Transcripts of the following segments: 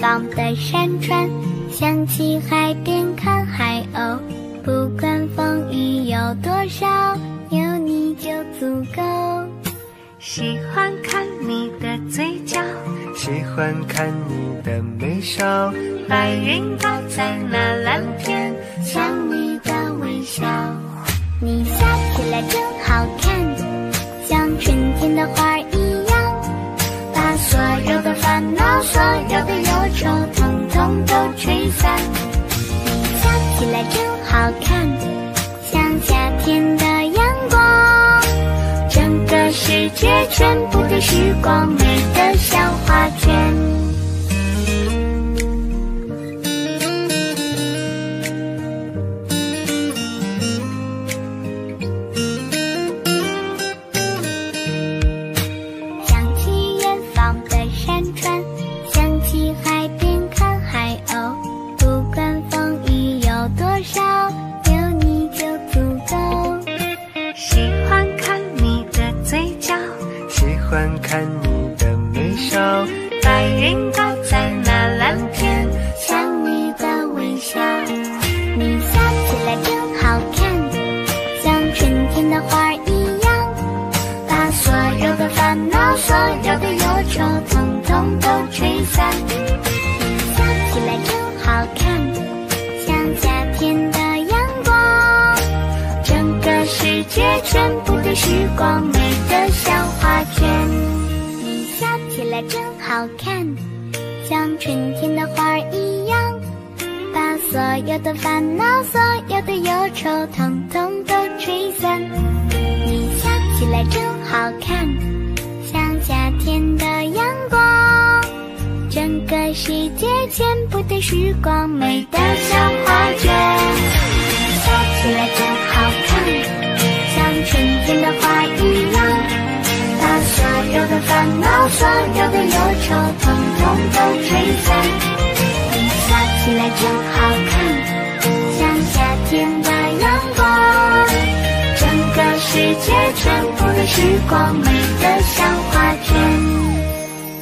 方的山川，想起海边看海鸥。不管风雨有多少，有你就足够。喜欢看你的嘴角，喜欢看你的眉梢。白云挂在那蓝天，像你的微笑。你笑起来真好看，像春天的花忧愁，统统都吹散。你笑起来真好看，像夏天的阳光，整个世界全部的时光，美得像白云倒在那蓝天，像你的微笑。你笑起来真好看，像春天的花一样，把所有的烦恼、所有的忧愁，统统都吹散。你笑起来真好看，像夏天的阳光，整个世界全部的时光，美得像画卷。来真好看，像春天的花儿一样，把所有的烦恼、所有的忧愁，统统都吹散。你笑起来真好看，像夏天的阳光，整个世界全部的时光，美得像画卷。烦恼、所有的忧愁，统统都吹散。你笑起来真好看，像夏天的阳光，整个世界全部的时光，美得像画卷。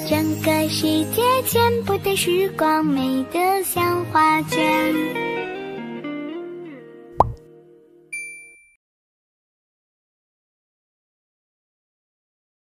整个世界全部的时光，美得像画卷。